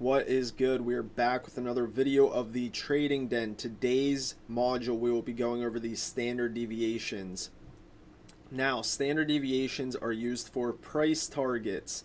What is good? We are back with another video of the Trading Den. Today's module we will be going over the standard deviations. Now, standard deviations are used for price targets.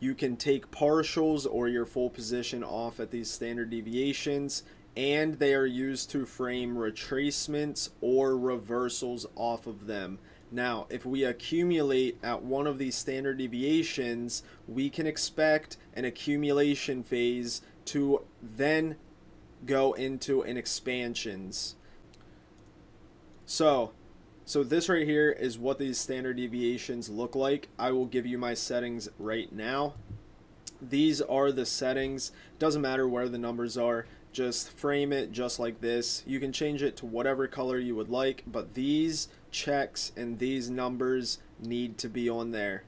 You can take partials or your full position off at these standard deviations and they are used to frame retracements or reversals off of them. Now, if we accumulate at one of these standard deviations, we can expect an accumulation phase to then go into an expansions. So, so this right here is what these standard deviations look like. I will give you my settings right now. These are the settings. Doesn't matter where the numbers are just frame it just like this. You can change it to whatever color you would like, but these checks and these numbers need to be on there.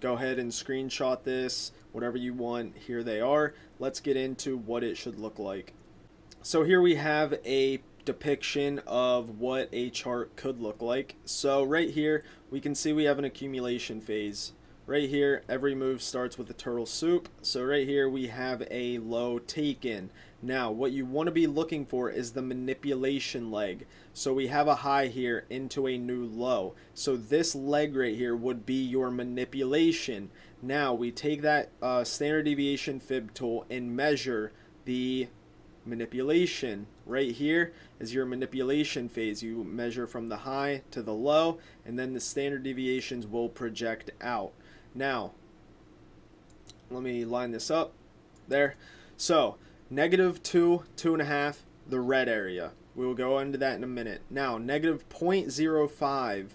Go ahead and screenshot this, whatever you want. Here they are. Let's get into what it should look like. So here we have a depiction of what a chart could look like. So right here, we can see we have an accumulation phase. Right here, every move starts with a turtle soup. So right here, we have a low taken. Now, what you want to be looking for is the manipulation leg. So we have a high here into a new low. So this leg right here would be your manipulation. Now, we take that uh, standard deviation fib tool and measure the manipulation. Right here is your manipulation phase. You measure from the high to the low, and then the standard deviations will project out. Now, let me line this up there. So, negative 2, 2.5, the red area. We will go into that in a minute. Now, negative 0.05,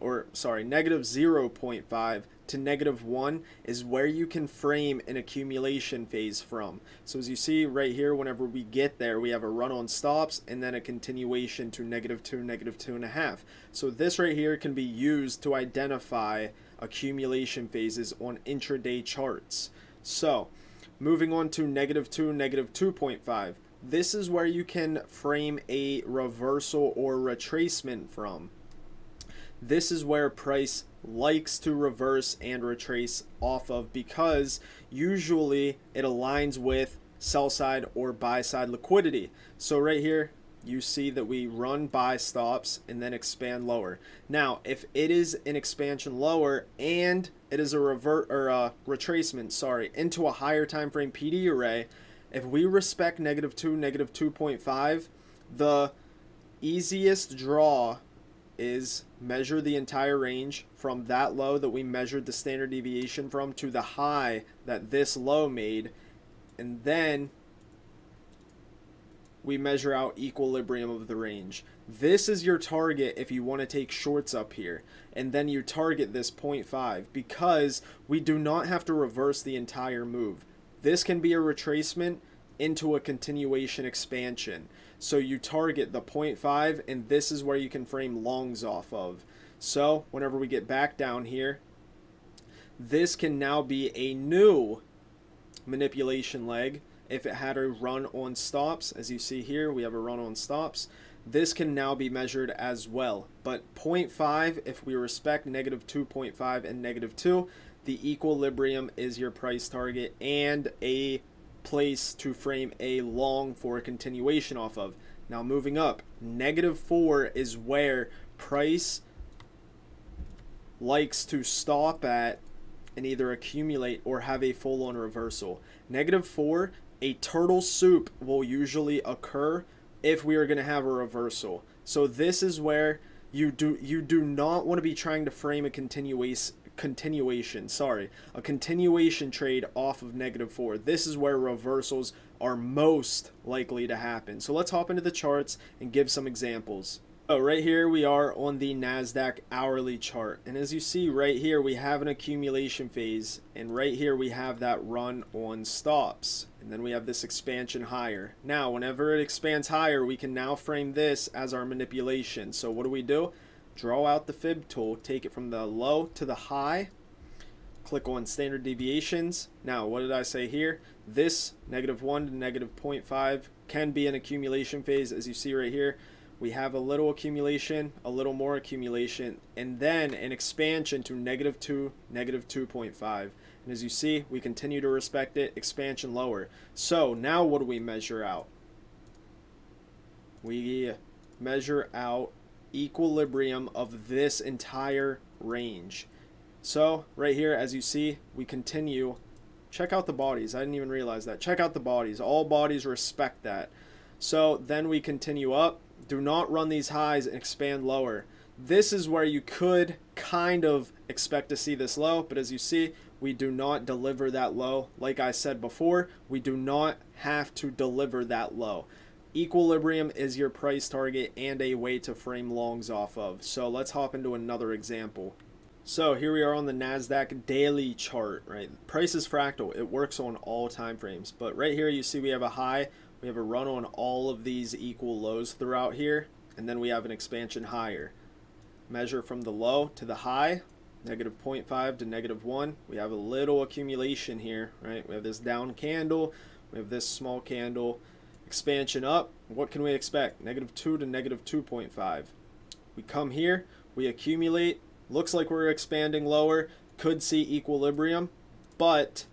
or sorry, negative 0.5 to negative 1 is where you can frame an accumulation phase from. So as you see right here, whenever we get there, we have a run on stops and then a continuation to negative 2, negative 2.5. So this right here can be used to identify accumulation phases on intraday charts. So moving on to negative 2, negative 2.5. This is where you can frame a reversal or retracement from. This is where price likes to reverse and retrace off of because usually it aligns with sell side or buy side liquidity. So right here, you see that we run buy stops and then expand lower. Now, if it is an expansion lower and it is a revert or a retracement, sorry, into a higher time frame PD array, if we respect negative 2, negative 2.5, the easiest draw is measure the entire range from that low that we measured the standard deviation from to the high that this low made and then we measure out equilibrium of the range. This is your target if you want to take shorts up here. And then you target this 0.5 because we do not have to reverse the entire move. This can be a retracement into a continuation expansion. So you target the 0.5 and this is where you can frame longs off of. So whenever we get back down here, this can now be a new manipulation leg if it had a run on stops. As you see here, we have a run on stops. This can now be measured as well. But 0.5, if we respect negative 2.5 and negative 2, the equilibrium is your price target and a place to frame a long for a continuation off of. Now moving up, negative 4 is where price likes to stop at and either accumulate or have a full-on reversal. Negative 4 a turtle soup will usually occur if we are going to have a reversal. So this is where you do you do not want to be trying to frame a continuation continuation, sorry, a continuation trade off of negative 4. This is where reversals are most likely to happen. So let's hop into the charts and give some examples. So right here we are on the NASDAQ hourly chart. And as you see right here, we have an accumulation phase. And right here we have that run on stops. And then we have this expansion higher. Now, whenever it expands higher, we can now frame this as our manipulation. So what do we do? Draw out the fib tool, take it from the low to the high. Click on standard deviations. Now, what did I say here? This negative 1 to negative 0.5 can be an accumulation phase as you see right here we have a little accumulation, a little more accumulation, and then an expansion to negative 2, negative 2.5. And as you see, we continue to respect it, expansion lower. So now what do we measure out? We measure out equilibrium of this entire range. So right here, as you see, we continue. Check out the bodies. I didn't even realize that. Check out the bodies. All bodies respect that. So then we continue up. Do not run these highs and expand lower. This is where you could kind of expect to see this low, but as you see, we do not deliver that low. Like I said before, we do not have to deliver that low. Equilibrium is your price target and a way to frame longs off of. So let's hop into another example. So here we are on the NASDAQ daily chart, right? Price is fractal. It works on all time frames. But right here you see we have a high. We have a run on all of these equal lows throughout here. And then we have an expansion higher measure from the low to the high, negative 0.5 to negative 1. We have a little accumulation here, right? We have this down candle, we have this small candle, expansion up. What can we expect? Negative 2 to negative 2.5. We come here, we accumulate, looks like we're expanding lower, could see equilibrium, but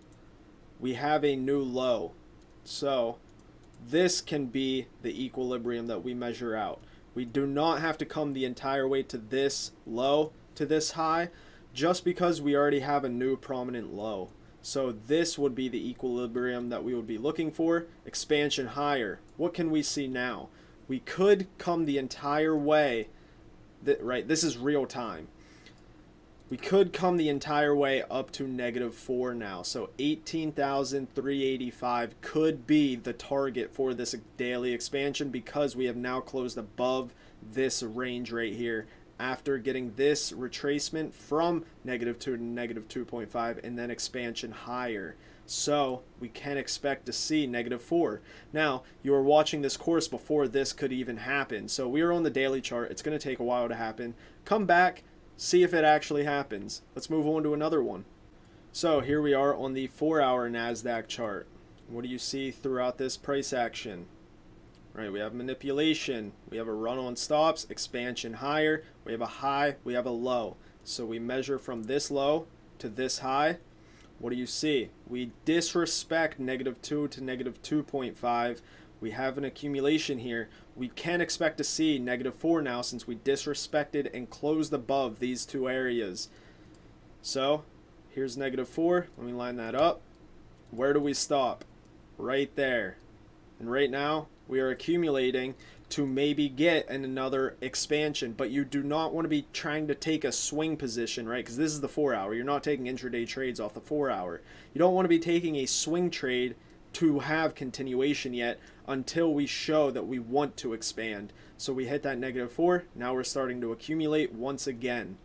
we have a new low. So this can be the equilibrium that we measure out. We do not have to come the entire way to this low, to this high, just because we already have a new prominent low. So this would be the equilibrium that we would be looking for. Expansion higher. What can we see now? We could come the entire way, that, right, this is real time. We could come the entire way up to negative 4 now. So 18,385 could be the target for this daily expansion because we have now closed above this range right here after getting this retracement from negative 2 to negative 2.5 and then expansion higher. So we can expect to see negative 4. Now, you were watching this course before this could even happen. So we are on the daily chart. It's going to take a while to happen. Come back see if it actually happens. Let's move on to another one. So here we are on the four hour NASDAQ chart. What do you see throughout this price action? Right, we have manipulation, we have a run on stops, expansion higher, we have a high, we have a low. So we measure from this low to this high. What do you see? We disrespect negative 2 to negative 2.5 we have an accumulation here. We can expect to see negative 4 now since we disrespected and closed above these two areas. So, here's negative 4. Let me line that up. Where do we stop? Right there. And right now, we are accumulating to maybe get another expansion. But you do not want to be trying to take a swing position, right? Because this is the 4 hour. You're not taking intraday trades off the 4 hour. You don't want to be taking a swing trade to have continuation yet until we show that we want to expand. So we hit that negative 4. Now we're starting to accumulate once again.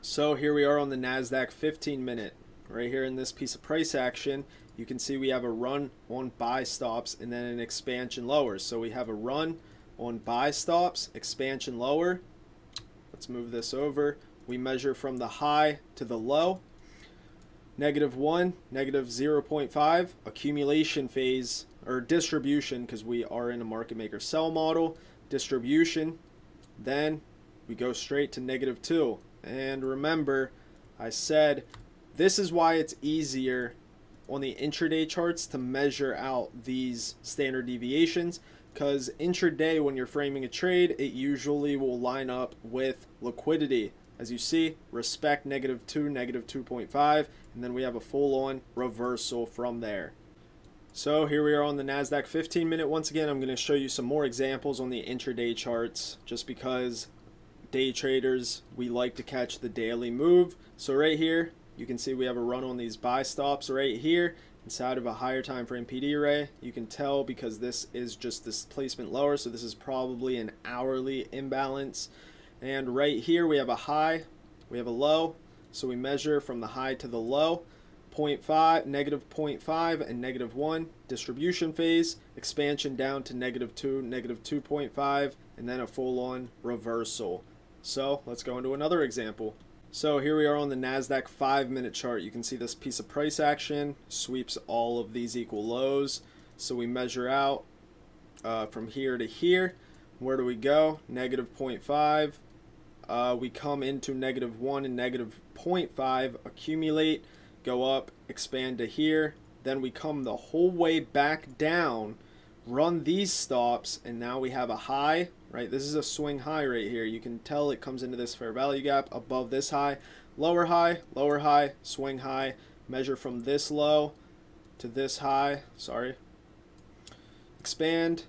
So here we are on the NASDAQ 15 minute. Right here in this piece of price action, you can see we have a run on buy stops and then an expansion lower. So we have a run on buy stops, expansion lower. Let's move this over. We measure from the high to the low negative 1, negative 0.5, accumulation phase, or distribution, because we are in a market maker sell model, distribution, then we go straight to negative 2. And remember, I said this is why it's easier on the intraday charts to measure out these standard deviations because intraday when you're framing a trade it usually will line up with liquidity as you see, respect negative 2, negative 2.5, and then we have a full-on reversal from there. So here we are on the NASDAQ 15 minute. Once again, I'm going to show you some more examples on the intraday charts just because day traders, we like to catch the daily move. So right here, you can see we have a run on these buy stops right here inside of a higher time frame PD array. You can tell because this is just displacement lower, so this is probably an hourly imbalance. And right here we have a high, we have a low. So we measure from the high to the low. 0.5, negative 0.5, and negative 1 distribution phase, expansion down to negative 2, negative 2.5, and then a full-on reversal. So let's go into another example. So here we are on the NASDAQ 5-minute chart. You can see this piece of price action sweeps all of these equal lows. So we measure out uh, from here to here. Where do we go? Negative 0.5, uh, we come into negative 1 and negative 0.5, accumulate go up, expand to here, then we come the whole way back down, run these stops, and now we have a high, right? This is a swing high right here. You can tell it comes into this fair value gap above this high, lower high, lower high, swing high, measure from this low to this high, sorry. Expand,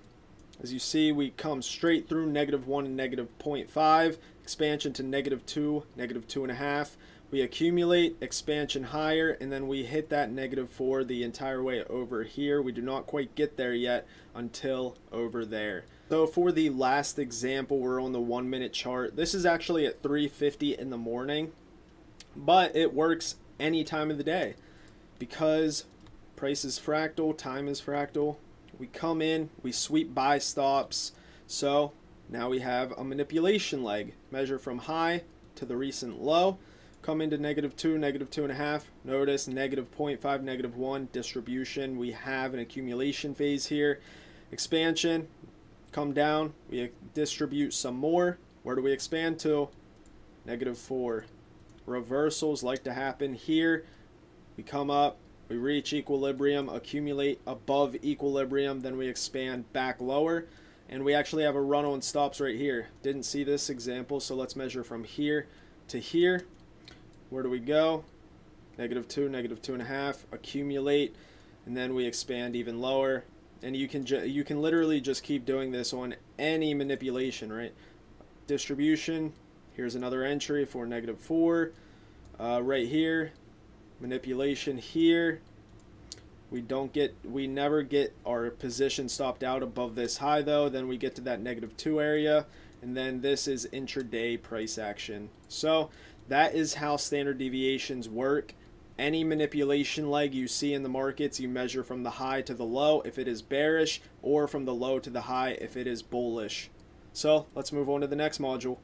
as you see, we come straight through negative 1 and negative 0.5, expansion to negative 2, negative 2.5. We accumulate, expansion higher, and then we hit that negative 4 the entire way over here. We do not quite get there yet until over there. So for the last example, we're on the one minute chart. This is actually at 3.50 in the morning, but it works any time of the day because price is fractal, time is fractal, we come in, we sweep buy stops. So now we have a manipulation leg. Measure from high to the recent low. Come into negative 2, negative 2.5. Notice negative 0.5, negative 1 distribution. We have an accumulation phase here. Expansion, come down. We distribute some more. Where do we expand to? Negative 4. Reversals like to happen here. We come up, we reach equilibrium, accumulate above equilibrium, then we expand back lower. And we actually have a run on stops right here. Didn't see this example, so let's measure from here to here. Where do we go? Negative 2, negative 2.5, accumulate, and then we expand even lower. And you can you can literally just keep doing this on any manipulation, right? Distribution, here's another entry for negative 4. Uh, right here, manipulation here we don't get we never get our position stopped out above this high though then we get to that negative 2 area and then this is intraday price action so that is how standard deviations work. Any manipulation leg you see in the markets you measure from the high to the low if it is bearish or from the low to the high if it is bullish. So let's move on to the next module